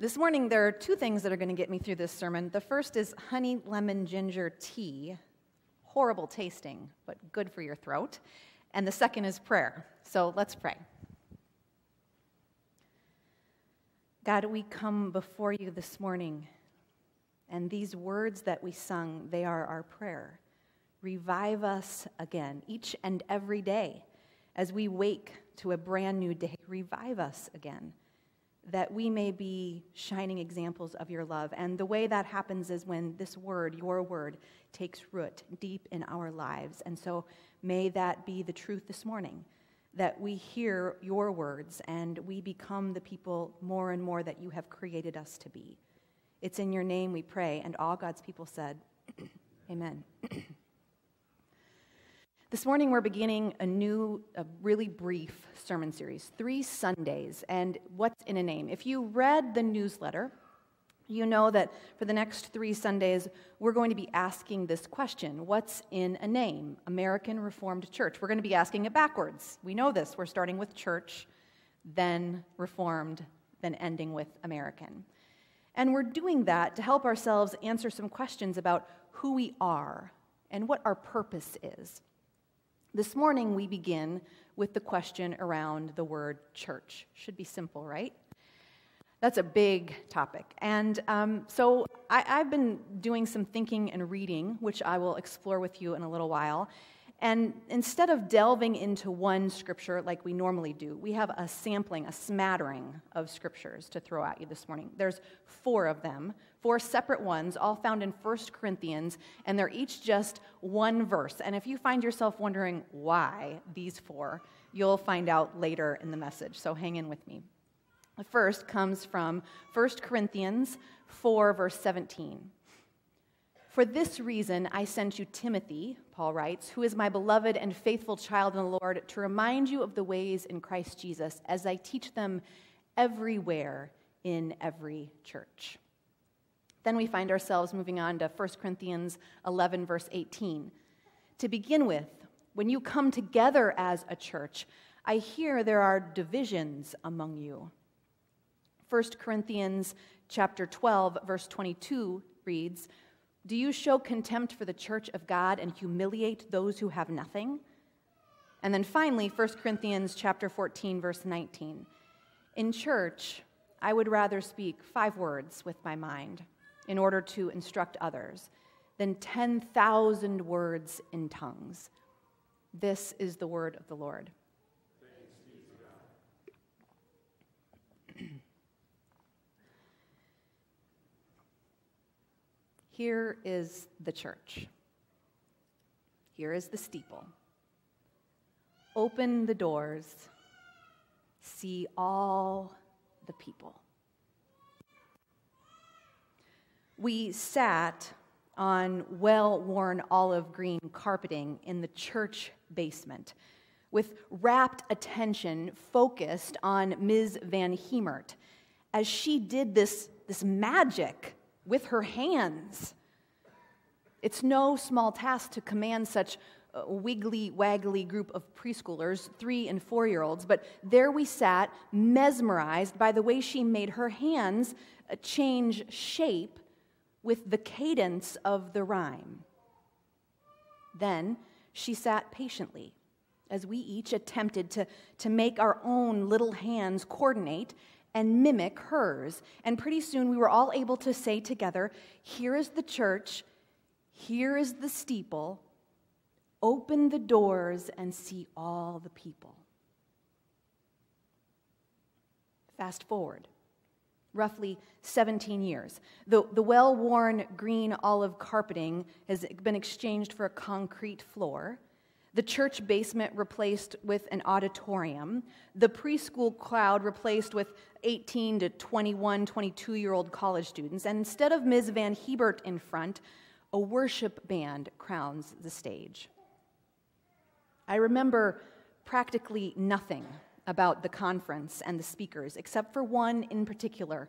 This morning, there are two things that are going to get me through this sermon. The first is honey lemon ginger tea, horrible tasting, but good for your throat. And the second is prayer. So let's pray. God, we come before you this morning, and these words that we sung, they are our prayer. Revive us again, each and every day, as we wake to a brand new day. Revive us again that we may be shining examples of your love. And the way that happens is when this word, your word, takes root deep in our lives. And so may that be the truth this morning that we hear your words and we become the people more and more that you have created us to be. It's in your name we pray. And all God's people said, Amen. This morning, we're beginning a new, a really brief sermon series, three Sundays, and what's in a name. If you read the newsletter, you know that for the next three Sundays, we're going to be asking this question What's in a name? American Reformed Church. We're going to be asking it backwards. We know this. We're starting with church, then Reformed, then ending with American. And we're doing that to help ourselves answer some questions about who we are and what our purpose is. This morning, we begin with the question around the word church. Should be simple, right? That's a big topic. And um, so I, I've been doing some thinking and reading, which I will explore with you in a little while. And instead of delving into one scripture like we normally do, we have a sampling, a smattering of scriptures to throw at you this morning. There's four of them, four separate ones, all found in 1 Corinthians, and they're each just one verse. And if you find yourself wondering why these four, you'll find out later in the message. So hang in with me. The first comes from 1 Corinthians 4, verse 17. For this reason, I sent you Timothy, Paul writes, who is my beloved and faithful child in the Lord, to remind you of the ways in Christ Jesus as I teach them everywhere in every church. Then we find ourselves moving on to 1 Corinthians 11, verse 18. To begin with, when you come together as a church, I hear there are divisions among you. 1 Corinthians chapter 12 verse 22 reads, do you show contempt for the church of God and humiliate those who have nothing? And then finally, 1 Corinthians chapter 14 verse 19. In church, I would rather speak 5 words with my mind in order to instruct others than 10,000 words in tongues. This is the word of the Lord. Here is the church. Here is the steeple. Open the doors, see all the people. We sat on well worn olive green carpeting in the church basement with rapt attention focused on Ms. Van Hemert as she did this, this magic with her hands. It's no small task to command such a wiggly, waggly group of preschoolers, three and four year olds, but there we sat, mesmerized by the way she made her hands uh, change shape with the cadence of the rhyme. Then she sat patiently as we each attempted to, to make our own little hands coordinate and mimic hers. And pretty soon we were all able to say together, Here is the church, here is the steeple. Open the doors and see all the people. Fast forward roughly 17 years. The, the well worn green olive carpeting has been exchanged for a concrete floor the church basement replaced with an auditorium, the preschool crowd replaced with 18 to 21, 22 year old college students, and instead of Ms. Van Hemert in front, a worship band crowns the stage. I remember practically nothing about the conference and the speakers, except for one in particular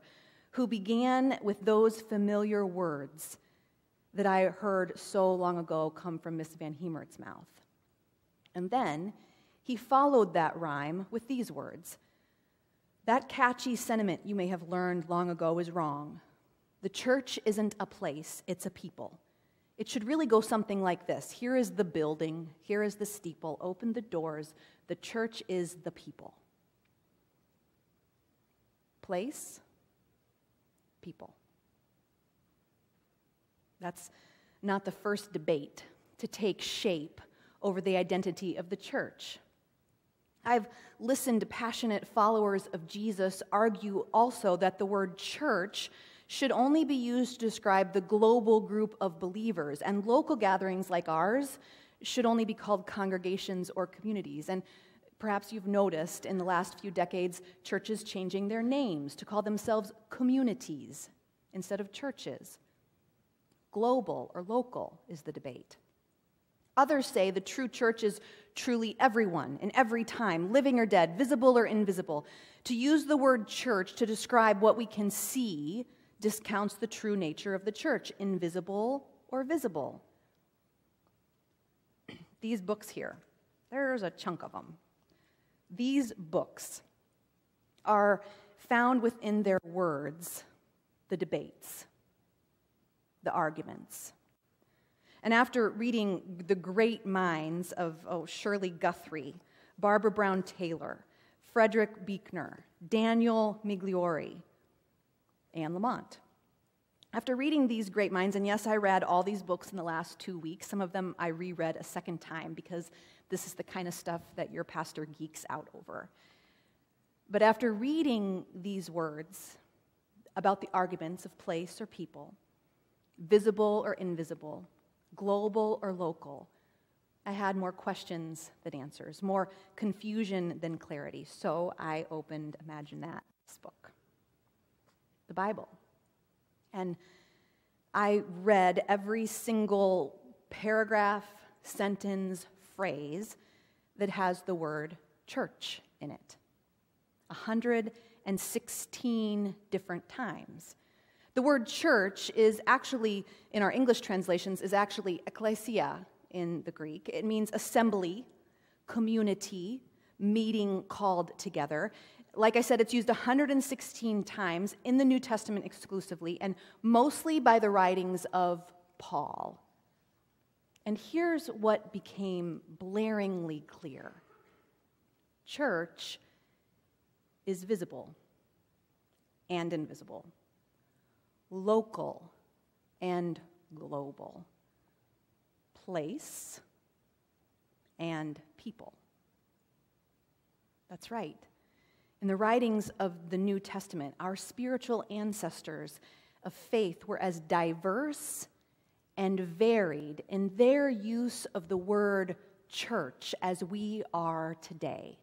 who began with those familiar words that I heard so long ago come from Miss Van Hemert's mouth. And then he followed that rhyme with these words That catchy sentiment you may have learned long ago is wrong. The church isn't a place, it's a people. It should really go something like this Here is the building, here is the steeple, open the doors. The church is the people. Place, people. That's not the first debate to take shape over the identity of the church. I've listened to passionate followers of Jesus argue also that the word church should only be used to describe the global group of believers, and local gatherings like ours should only be called congregations or communities. And perhaps you've noticed in the last few decades churches changing their names to call themselves communities instead of churches. Global or local is the debate. Others say the true church is truly everyone in every time, living or dead, visible or invisible. To use the word church to describe what we can see discounts the true nature of the church, invisible or visible. These books here, there's a chunk of them. These books are found within their words the debates, the arguments and after reading the great minds of oh, Shirley Guthrie, Barbara Brown Taylor, Frederick Buechner, Daniel Migliore, Anne Lamott. After reading these great minds, and yes, I read all these books in the last two weeks, some of them I reread a second time because this is the kind of stuff that your pastor geeks out over. But after reading these words about the arguments of place or people, visible or invisible, global or local, I had more questions than answers, more confusion than clarity. So I opened Imagine That, this book, the Bible. And I read every single paragraph, sentence, phrase that has the word church in it. 116 different times. The word church is actually, in our English translations, is actually ecclesia in the Greek. It means assembly, community, meeting called together. Like I said, it's used 116 times in the New Testament exclusively, and mostly by the writings of Paul. And here's what became blaringly clear church is visible and invisible local and global, place and people. That's right. In the writings of the New Testament, our spiritual ancestors of faith were as diverse and varied in their use of the word church as we are today.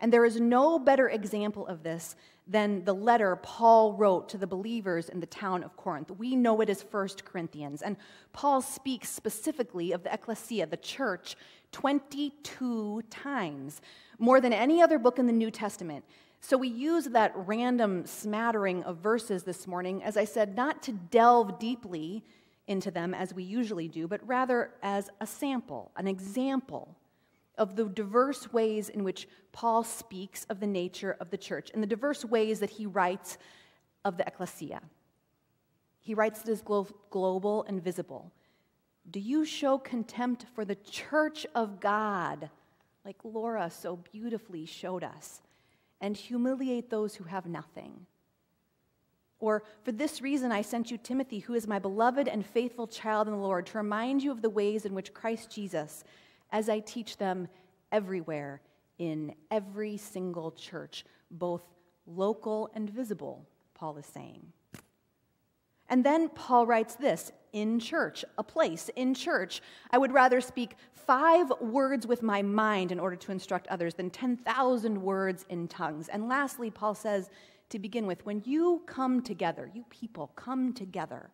And there is no better example of this than the letter Paul wrote to the believers in the town of Corinth. We know it as 1 Corinthians. And Paul speaks specifically of the ecclesia, the church, 22 times, more than any other book in the New Testament. So we use that random smattering of verses this morning, as I said, not to delve deeply into them as we usually do, but rather as a sample, an example of the diverse ways in which Paul speaks of the nature of the church and the diverse ways that he writes of the ecclesia. He writes it as glo- global and visible. Do you show contempt for the church of God, like Laura so beautifully showed us, and humiliate those who have nothing? Or, for this reason, I sent you Timothy, who is my beloved and faithful child in the Lord, to remind you of the ways in which Christ Jesus as I teach them everywhere in every single church, both local and visible, Paul is saying. And then Paul writes this in church, a place in church. I would rather speak five words with my mind in order to instruct others than 10,000 words in tongues. And lastly, Paul says to begin with, when you come together, you people come together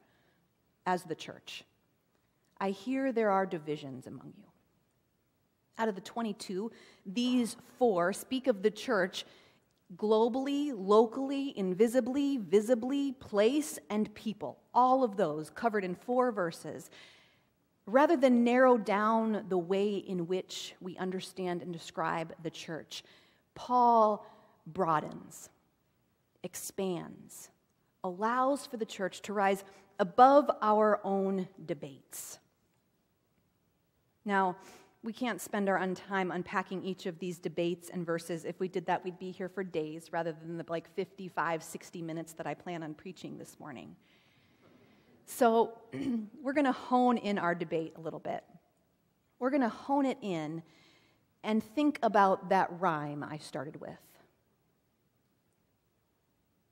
as the church, I hear there are divisions among you. Out of the 22, these four speak of the church globally, locally, invisibly, visibly, place, and people. All of those covered in four verses. Rather than narrow down the way in which we understand and describe the church, Paul broadens expands, allows for the church to rise above our own debates. Now, we can't spend our own time unpacking each of these debates and verses. If we did that, we'd be here for days rather than the like 55, 60 minutes that I plan on preaching this morning. So, we're going to hone in our debate a little bit. We're going to hone it in and think about that rhyme I started with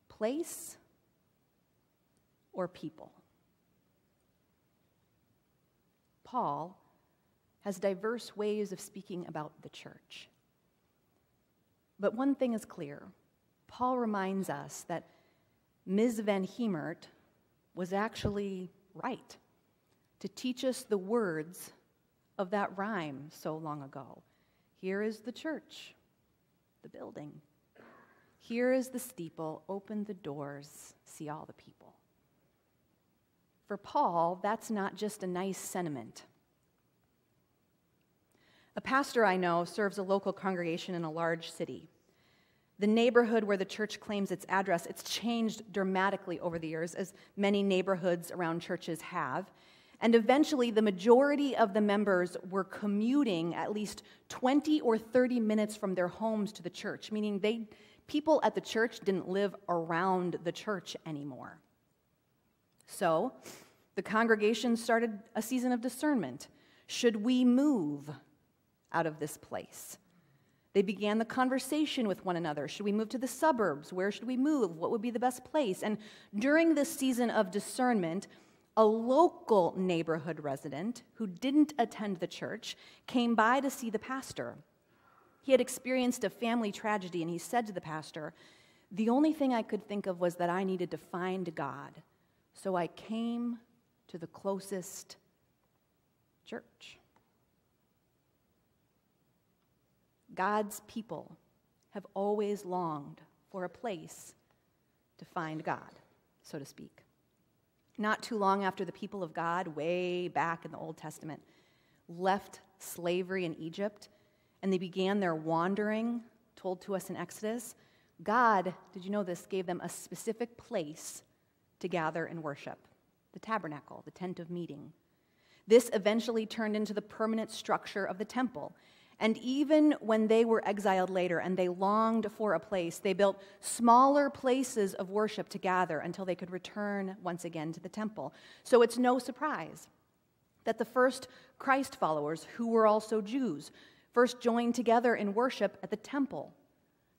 place or people. Paul has diverse ways of speaking about the church. But one thing is clear Paul reminds us that Ms. Van Hemert was actually right to teach us the words of that rhyme so long ago. Here is the church, the building. Here is the steeple, open the doors, see all the people. For Paul, that's not just a nice sentiment. A pastor I know serves a local congregation in a large city. The neighborhood where the church claims its address, it's changed dramatically over the years, as many neighborhoods around churches have. And eventually, the majority of the members were commuting at least 20 or 30 minutes from their homes to the church, meaning they, people at the church didn't live around the church anymore. So, the congregation started a season of discernment. Should we move? Out of this place. They began the conversation with one another. Should we move to the suburbs? Where should we move? What would be the best place? And during this season of discernment, a local neighborhood resident who didn't attend the church came by to see the pastor. He had experienced a family tragedy, and he said to the pastor, The only thing I could think of was that I needed to find God. So I came to the closest church. God's people have always longed for a place to find God, so to speak. Not too long after the people of God, way back in the Old Testament, left slavery in Egypt and they began their wandering, told to us in Exodus, God, did you know this, gave them a specific place to gather and worship the tabernacle, the tent of meeting. This eventually turned into the permanent structure of the temple. And even when they were exiled later and they longed for a place, they built smaller places of worship to gather until they could return once again to the temple. So it's no surprise that the first Christ followers, who were also Jews, first joined together in worship at the temple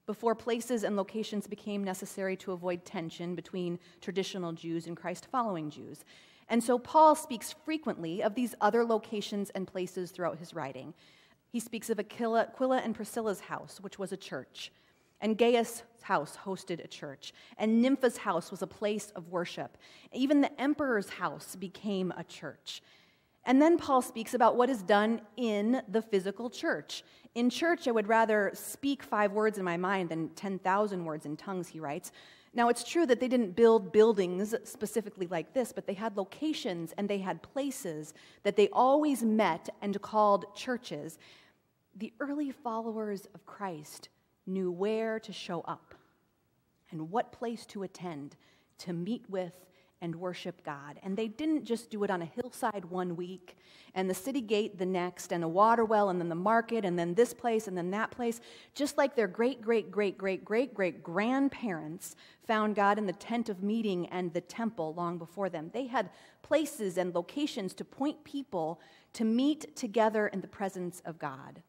before places and locations became necessary to avoid tension between traditional Jews and Christ following Jews. And so Paul speaks frequently of these other locations and places throughout his writing. He speaks of Aquila, and Priscilla's house, which was a church. And Gaius' house hosted a church. And Nympha's house was a place of worship. Even the emperor's house became a church. And then Paul speaks about what is done in the physical church. In church, I would rather speak five words in my mind than 10,000 words in tongues, he writes. Now, it's true that they didn't build buildings specifically like this, but they had locations and they had places that they always met and called churches. The early followers of Christ knew where to show up and what place to attend to meet with and worship God. And they didn't just do it on a hillside one week, and the city gate the next, and a water well, and then the market, and then this place, and then that place. Just like their great, great, great, great, great, great grandparents found God in the tent of meeting and the temple long before them. They had places and locations to point people to meet together in the presence of God.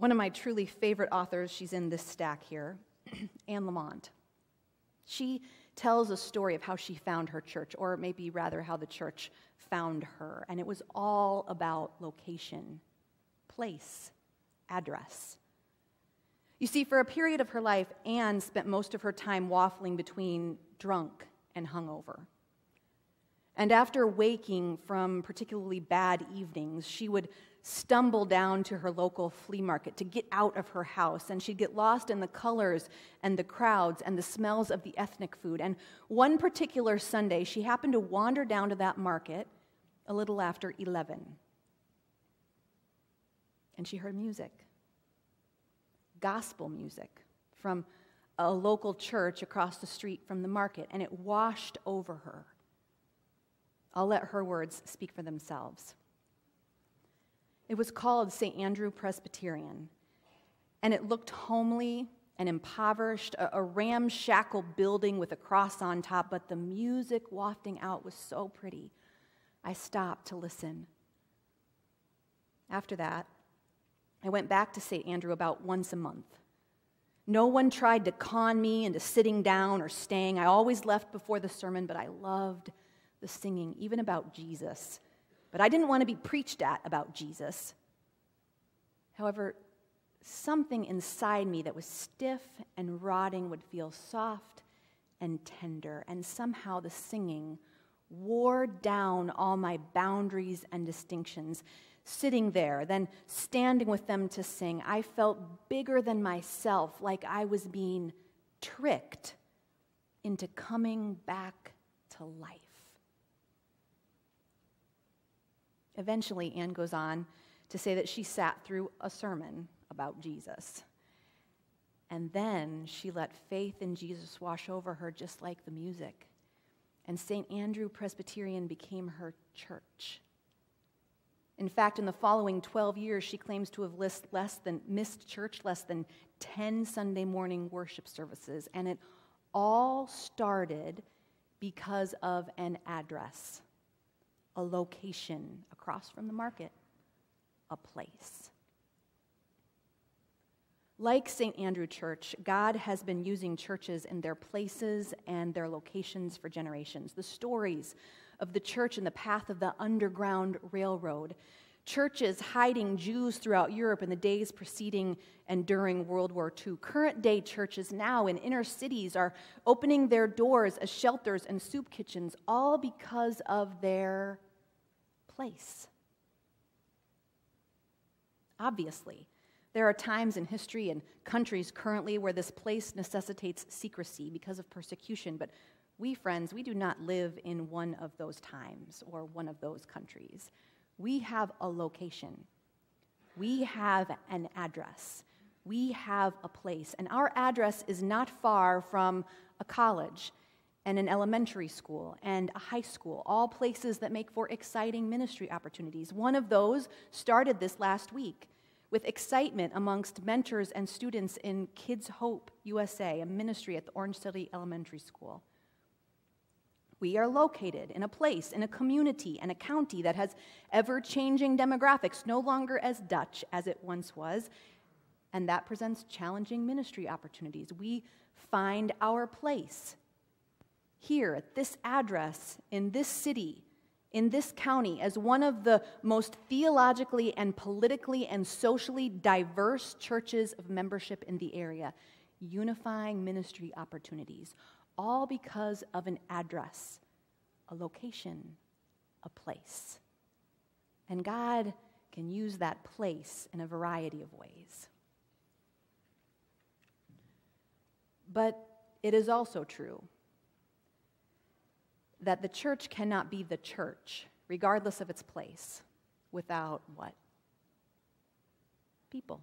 One of my truly favorite authors, she's in this stack here, Anne Lamott. She tells a story of how she found her church, or maybe rather how the church found her. And it was all about location, place, address. You see, for a period of her life, Anne spent most of her time waffling between drunk and hungover. And after waking from particularly bad evenings, she would stumble down to her local flea market to get out of her house, and she'd get lost in the colors and the crowds and the smells of the ethnic food. And one particular Sunday, she happened to wander down to that market a little after 11. And she heard music gospel music from a local church across the street from the market, and it washed over her. I'll let her words speak for themselves. It was called St. Andrew Presbyterian, and it looked homely and impoverished, a, a, ramshackle building with a cross on top, but the music wafting out was so pretty. I stopped to listen. After that, I went back to St. Andrew about once a month. No one tried to con me into sitting down or staying. I always left before the sermon, but I loved the singing, even about Jesus. But I didn't want to be preached at about Jesus. However, something inside me that was stiff and rotting would feel soft and tender, and somehow the singing wore down all my boundaries and distinctions. Sitting there, then standing with them to sing, I felt bigger than myself, like I was being tricked into coming back to life. Eventually, Anne goes on to say that she sat through a sermon about Jesus. And then she let faith in Jesus wash over her just like the music. And St. Andrew Presbyterian became her church. In fact, in the following 12 years, she claims to have missed less than, missed church less than 10 Sunday morning worship services. And it all started because of an address, a location across from the market, a place. Like St. Andrew Church, God has been using churches in their places and their locations for generations. The stories of the church in the path of the Underground Railroad, churches hiding Jews throughout Europe in the days preceding and during World War II. Current day churches now in inner cities are opening their doors as shelters and soup kitchens, all because of their place. Obviously, there are times in history and countries currently where this place necessitates secrecy because of persecution, but we, friends, we do not live in one of those times or one of those countries. We have a location, we have an address, we have a place, and our address is not far from a college and an elementary school and a high school, all places that make for exciting ministry opportunities. One of those started this last week with excitement amongst mentors and students in Kids Hope USA, a ministry at the Orange City Elementary School. We are located in a place, in a community, and a county that has ever changing demographics, no longer as Dutch as it once was, and that presents challenging ministry opportunities. We find our place here at this address in this city in this county as one of the most theologically and politically and socially diverse churches of membership in the area, unifying ministry opportunities, all because of an address, a location, a place. And God can use that place in a variety of ways. But it is also true that the church cannot be the church, regardless of its place, without what? People.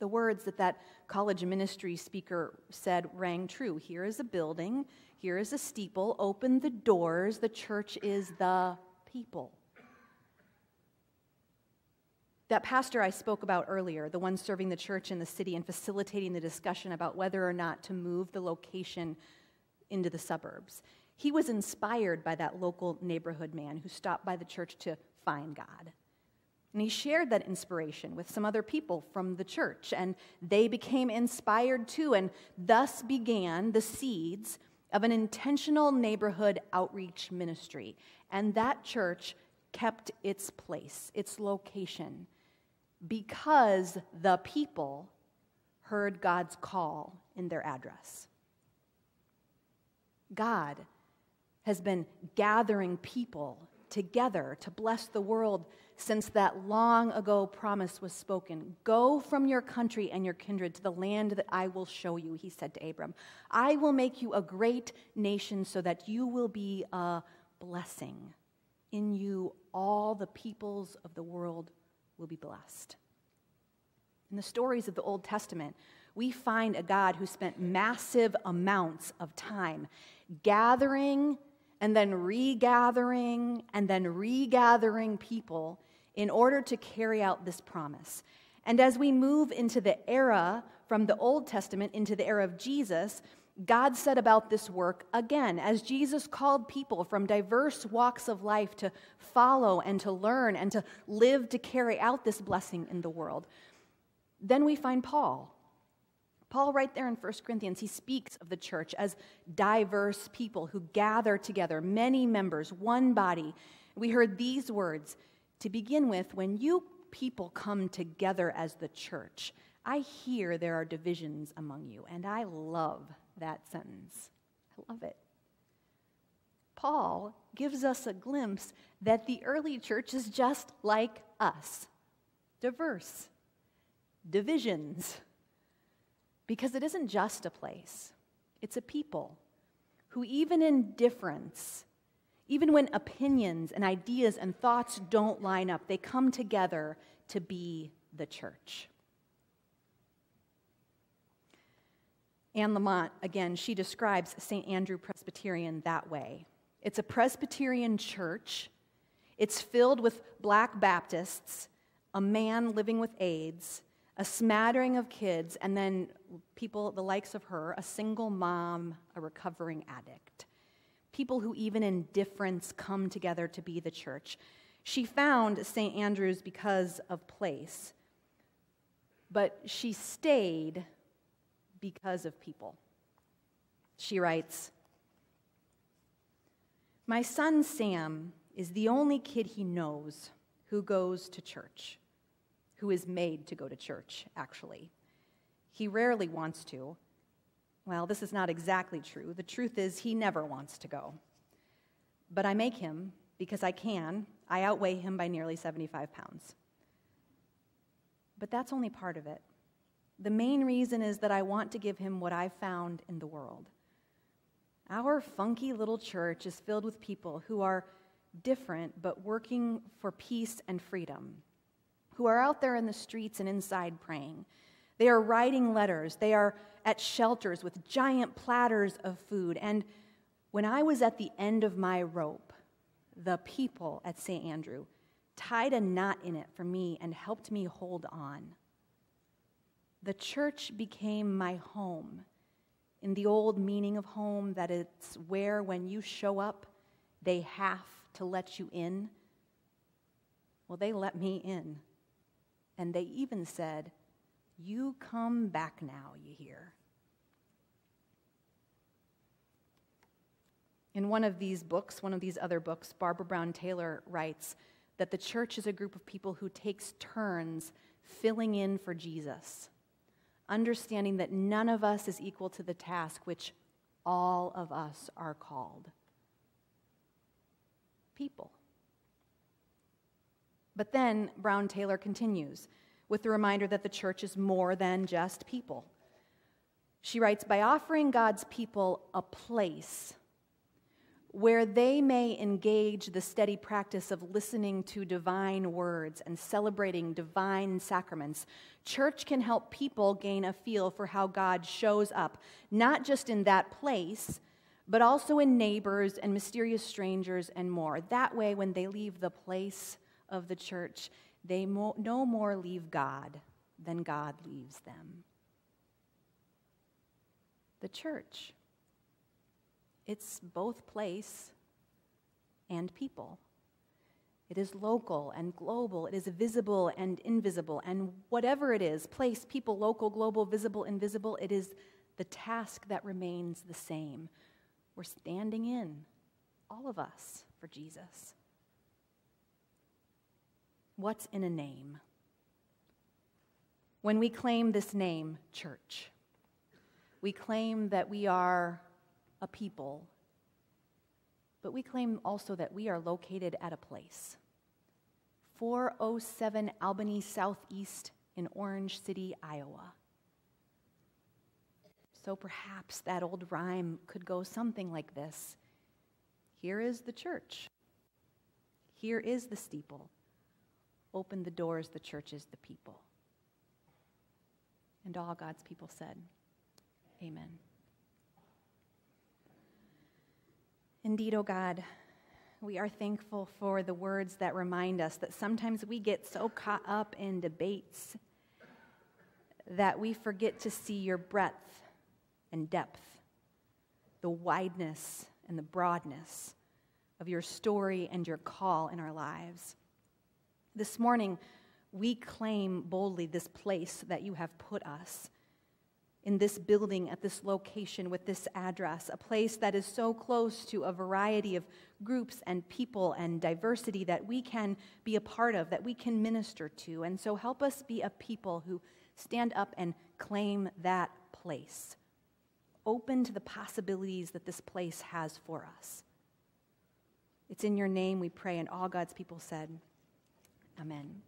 The words that that college ministry speaker said rang true. Here is a building, here is a steeple, open the doors, the church is the people. That pastor I spoke about earlier, the one serving the church in the city and facilitating the discussion about whether or not to move the location into the suburbs, he was inspired by that local neighborhood man who stopped by the church to find God. And he shared that inspiration with some other people from the church, and they became inspired too, and thus began the seeds of an intentional neighborhood outreach ministry. And that church kept its place, its location, because the people heard God's call in their address. God has been gathering people together to bless the world since that long ago promise was spoken. Go from your country and your kindred to the land that I will show you, he said to Abram. I will make you a great nation so that you will be a blessing. In you, all the peoples of the world will be blessed. In the stories of the Old Testament, we find a God who spent massive amounts of time gathering and then regathering and then regathering people in order to carry out this promise. And as we move into the era from the Old Testament into the era of Jesus, God said about this work again, as Jesus called people from diverse walks of life to follow and to learn and to live to carry out this blessing in the world. Then we find Paul. Paul, right there in 1 Corinthians, he speaks of the church as diverse people who gather together, many members, one body. We heard these words to begin with when you people come together as the church, I hear there are divisions among you, and I love that sentence. I love it. Paul gives us a glimpse that the early church is just like us diverse, divisions. Because it isn't just a place, it's a people who, even in difference, even when opinions and ideas and thoughts don't line up, they come together to be the church. Anne Lamott, again, she describes St. Andrew Presbyterian that way. It's a Presbyterian church. It's filled with black Baptists, a man living with AIDS, a smattering of kids, and then people the likes of her, a single mom, a recovering addict people who, even in difference, come together to be the church. She found St. Andrew's because of place, but she stayed because of people. She writes My son Sam is the only kid he knows who goes to church, who is made to go to church, actually. He rarely wants to, well, this is not exactly true. The truth is, he never wants to go. But I make him because I can. I outweigh him by nearly 75 pounds. But that's only part of it. The main reason is that I want to give him what I've found in the world. Our funky little church is filled with people who are different but working for peace and freedom, who are out there in the streets and inside praying. They are writing letters. They are at shelters with giant platters of food. And when I was at the end of my rope, the people at St. Andrew tied a knot in it for me and helped me hold on. The church became my home in the old meaning of home that it's where when you show up, they have to let you in. Well, they let me in. And they even said, You come back now, you hear. In one of these books, one of these other books, Barbara Brown Taylor writes that the church is a group of people who takes turns filling in for Jesus, understanding that none of us is equal to the task which all of us are called. People. But then Brown Taylor continues with the reminder that the church is more than just people. She writes By offering God's people a place where they may engage the steady practice of listening to divine words and celebrating divine sacraments, church can help people gain a feel for how God shows up, not just in that place, but also in neighbors and mysterious strangers and more. That way, when they leave the place of the church, they mo- no more leave God than God leaves them. The church it's both place and people. It is local and global. It is visible and invisible. And whatever it is place, people, local, global, visible, invisible it is the task that remains the same. We're standing in, all of us, for Jesus. What's in a name? When we claim this name, church, we claim that we are a people, but we claim also that we are located at a place 407 Albany Southeast in Orange City, Iowa. So perhaps that old rhyme could go something like this Here is the church. Here is the steeple. Open the doors, the churches, the people. And all God's people said, Amen. Indeed, O oh God, we are thankful for the words that remind us that sometimes we get so caught up in debates that we forget to see your breadth and depth, the wideness and the broadness of your story and your call in our lives. This morning, we claim boldly this place that you have put us in this building at this location with this address, a place that is so close to a variety of groups and people and diversity that we can be a part of, that we can minister to. And so help us be a people who stand up and claim that place, open to the possibilities that this place has for us. It's in your name we pray, and all God's people said, Amen.